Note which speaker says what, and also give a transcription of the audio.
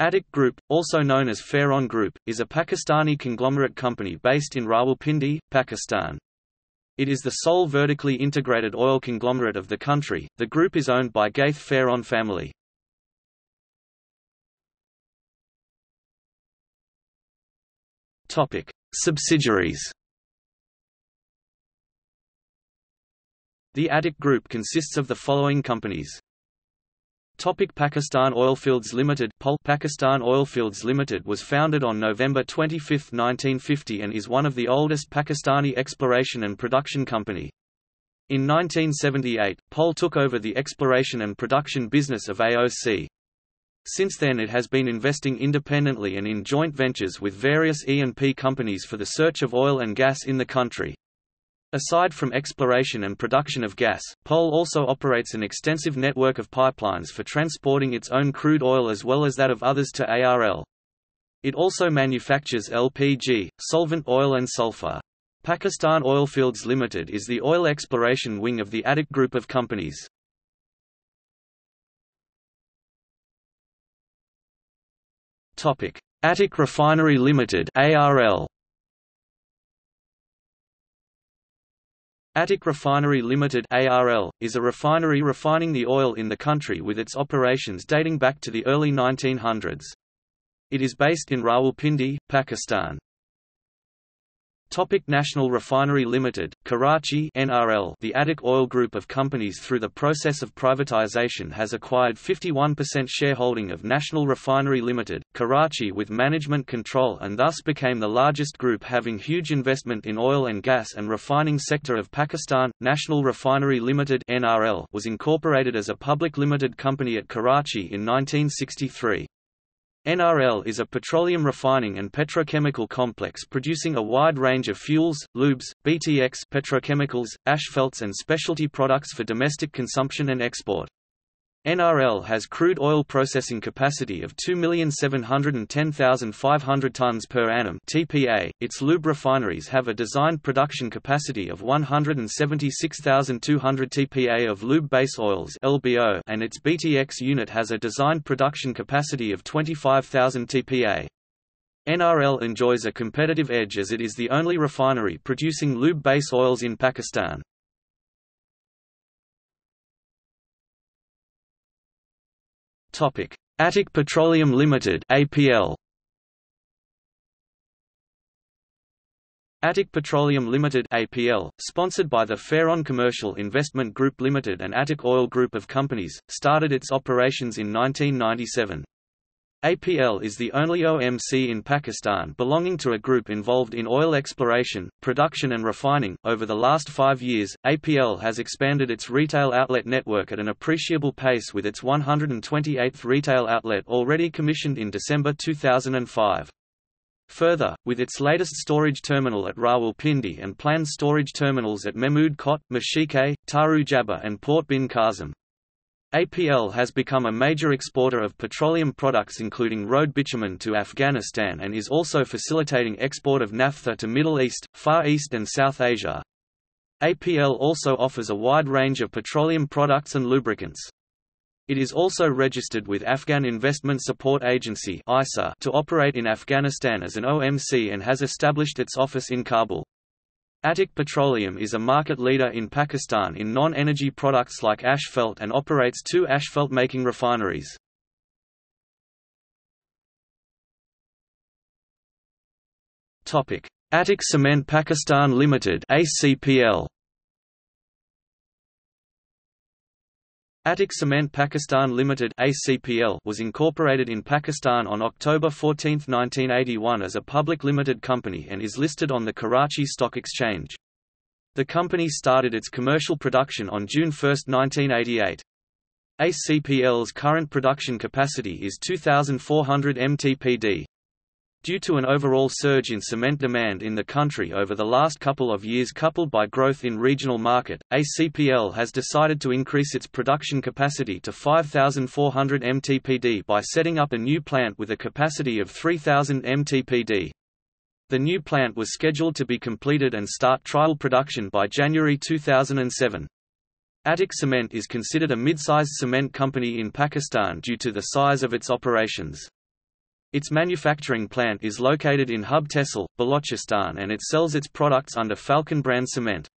Speaker 1: Attock Group, also known as Pharaon Group, is a Pakistani conglomerate company based in Rawalpindi, Pakistan. It is the sole vertically integrated oil conglomerate of the country. The group is owned by Ghaith Pharaon family. Topic: Subsidiaries. The Attock Group consists of the following companies: Topic Pakistan Oilfields Limited Pakistan Oilfields Limited was founded on November 25, 1950 and is one of the oldest Pakistani exploration and production company. In 1978, Pol took over the exploration and production business of AOC. Since then it has been investing independently and in joint ventures with various E&P companies for the search of oil and gas in the country. Aside from exploration and production of gas, Pol also operates an extensive network of pipelines for transporting its own crude oil as well as that of others to ARL. It also manufactures LPG, solvent oil and sulfur. Pakistan Oilfields Limited is the oil exploration wing of the Attock Group of companies. Attock Refinery Limited ARL Attock Refinery Limited (ARL) is a refinery refining the oil in the country with its operations dating back to the early 1900s. It is based in Rawalpindi, Pakistan. Topic National Refinery Limited, Karachi NRL The Attock Oil Group of companies through the process of privatization has acquired 51% shareholding of National Refinery Limited, Karachi with management control and thus became the largest group having huge investment in oil and gas and refining sector of Pakistan. National Refinery Limited NRL was incorporated as a public limited company at Karachi in 1963. NRL is a petroleum refining and petrochemical complex producing a wide range of fuels, lubes, BTX petrochemicals, asphalts and specialty products for domestic consumption and export. NRL has crude oil processing capacity of 2,710,500 tons per annum (TPA). Its lube refineries have a designed production capacity of 176,200 TPA of lube base oils (LBO), and its BTX unit has a designed production capacity of 25,000 TPA. NRL enjoys a competitive edge as it is the only refinery producing lube base oils in Pakistan. Topic: Attock Petroleum Limited (APL). Attock Petroleum Limited (APL), sponsored by the Pharaon Commercial Investment Group Limited and Attock Oil Group of Companies, started its operations in 1997. APL is the only OMC in Pakistan belonging to a group involved in oil exploration, production and refining. Over the last five years, APL has expanded its retail outlet network at an appreciable pace with its 128th retail outlet already commissioned in December 2005. Further, with its latest storage terminal at Rawalpindi and planned storage terminals at Mehmood Kot, Mashike, Taru Jabba and Port Bin Qasim, APL has become a major exporter of petroleum products including road bitumen to Afghanistan and is also facilitating export of naphtha to Middle East, Far East and South Asia. APL also offers a wide range of petroleum products and lubricants. It is also registered with Afghan Investment Support Agency to operate in Afghanistan as an OMC and has established its office in Kabul. Attock Petroleum is a market leader in Pakistan in non-energy products like asphalt and operates two asphalt-making refineries. Attock Cement Pakistan Limited ACPL Attock Cement Pakistan Limited (ACPL) was incorporated in Pakistan on October 14, 1981 as a public limited company and is listed on the Karachi Stock Exchange. The company started its commercial production on June 1, 1988. ACPL's current production capacity is 2,400 mtpd. Due to an overall surge in cement demand in the country over the last couple of years coupled by growth in regional market, ACPL has decided to increase its production capacity to 5,400 mtpd by setting up a new plant with a capacity of 3,000 mtpd. The new plant was scheduled to be completed and start trial production by January 2007. Attock Cement is considered a mid-sized cement company in Pakistan due to the size of its operations. Its manufacturing plant is located in Hub Tehsil, Balochistan and it sells its products under Falcon brand cement.